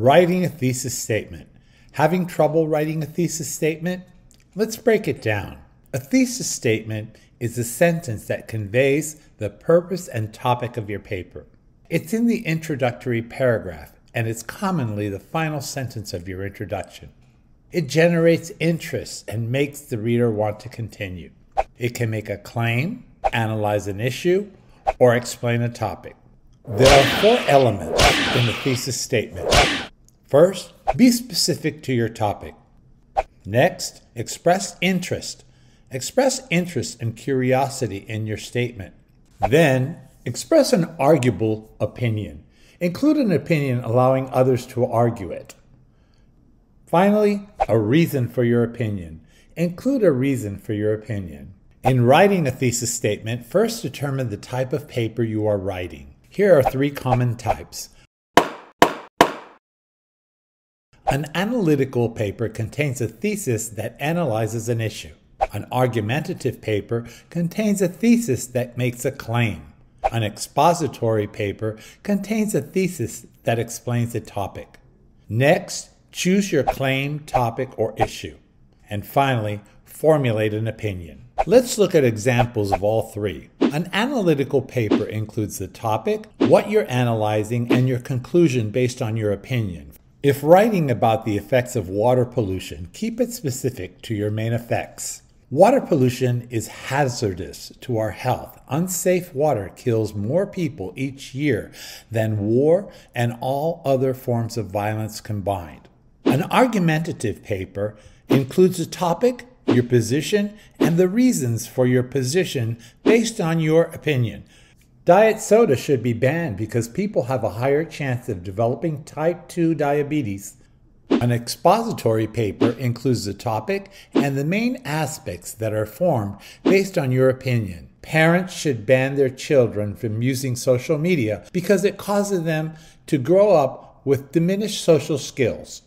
Writing a thesis statement. Having trouble writing a thesis statement? Let's break it down. A thesis statement is a sentence that conveys the purpose and topic of your paper. It's in the introductory paragraph, and it's commonly the final sentence of your introduction. It generates interest and makes the reader want to continue. It can make a claim, analyze an issue, or explain a topic. There are four elements in the thesis statement. First, be specific to your topic. Next, express interest. Express interest and curiosity in your statement. Then, express an arguable opinion. Include an opinion allowing others to argue it. Finally, a reason for your opinion. Include a reason for your opinion. In writing a thesis statement, first determine the type of paper you are writing. Here are three common types. An analytical paper contains a thesis that analyzes an issue. An argumentative paper contains a thesis that makes a claim. An expository paper contains a thesis that explains a topic. Next, choose your claim, topic, or issue. And finally, formulate an opinion. Let's look at examples of all three. An analytical paper includes the topic, what you're analyzing, and your conclusion based on your opinion. If writing about the effects of water pollution, keep it specific to your main effects. Water pollution is hazardous to our health. Unsafe water kills more people each year than war and all other forms of violence combined. An argumentative paper includes a topic, your position, and the reasons for your position based on your opinion. Diet soda should be banned because people have a higher chance of developing type 2 diabetes. An expository paper includes the topic and the main aspects that are formed based on your opinion. Parents should ban their children from using social media because it causes them to grow up with diminished social skills.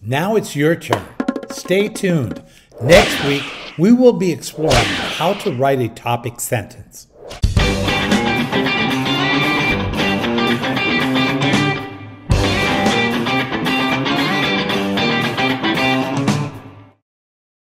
Now it's your turn. Stay tuned. Next week, we will be exploring how to write a topic sentence.